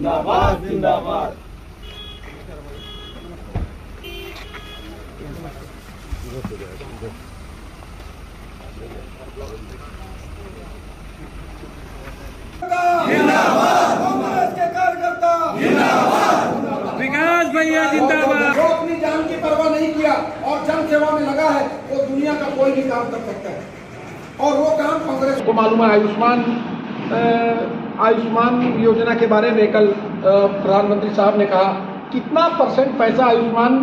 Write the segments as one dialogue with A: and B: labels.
A: जिंदाबाद जिंदाबाद।
B: कार्यकर्ता
C: विकास भैया जिंदाबाद।
B: जो अपनी जान की परवाह नहीं किया और जन सेवा में लगा है वो दुनिया का कोई भी काम कर सकता है। और वो काम कांग्रेस को मालूम है आयुष्मान आयुष्मान योजना के बारे में कल प्रधानमंत्री साहब ने कहा, कितना परसेंट पैसा आयुष्मान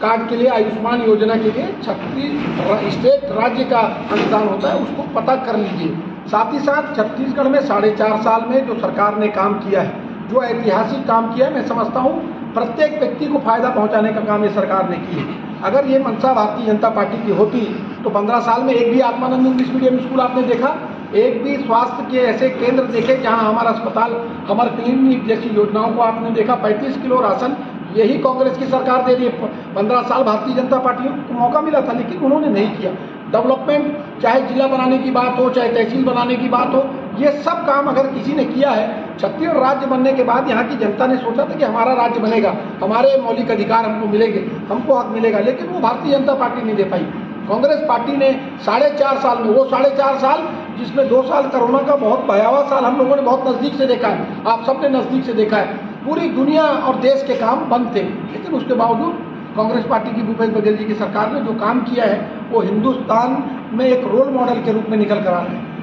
B: कार्ड के लिए, आयुष्मान योजना के लिए छत्तीस स्टेट राज्य का अनुदान होता है, उसको पता कर लीजिए। साथ ही साथ छत्तीसगढ़ में साढ़े चार साल में जो सरकार ने काम किया है, जो ऐतिहासिक काम किया है, मैं समझता हूँ, प्रत्येक व्यक्ति को फ़ायदा पहुँचाने का काम ये सरकार ने की है। अगर ये मंशा भारतीय जनता पार्टी की होती तो पंद्रह साल में एक भी आत्मानंद इंग्लिश मीडियम स्कूल आपने देखा एक भी स्वास्थ्य के ऐसे केंद्र देखे जहाँ हमारा अस्पताल, हमार क्लिनिक जैसी योजनाओं को आपने देखा, पैंतीस किलो राशन, यही कांग्रेस की सरकार दे रही है। पंद्रह साल भारतीय जनता पार्टी को मौका मिला था, लेकिन उन्होंने नहीं किया। डेवलपमेंट, चाहे जिला बनाने की बात हो, चाहे तहसील बनाने की बात हो, ये सब काम अगर किसी ने किया है, छत्तीसगढ़ राज्य बनने के बाद यहाँ की जनता ने सोचा था कि हमारा राज्य बनेगा, हमारे मौलिक अधिकार हमको मिलेंगे, हमको हक मिलेगा, लेकिन वो भारतीय जनता पार्टी नहीं दे पाई। कांग्रेस पार्टी ने साढ़े चार साल में, वो साढ़े चार साल, जिसमें दो साल कोरोना का बहुत भयावह साल हम लोगों ने बहुत नज़दीक से देखा है, आप सबने नज़दीक से देखा है। पूरी दुनिया और देश के काम बंद थे, लेकिन उसके बावजूद कांग्रेस पार्टी की भूपेश बघेल जी की सरकार ने जो काम किया है, वो हिंदुस्तान में एक रोल मॉडल के रूप में निकल कर आ रहे हैं।